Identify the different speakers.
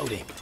Speaker 1: Reloading.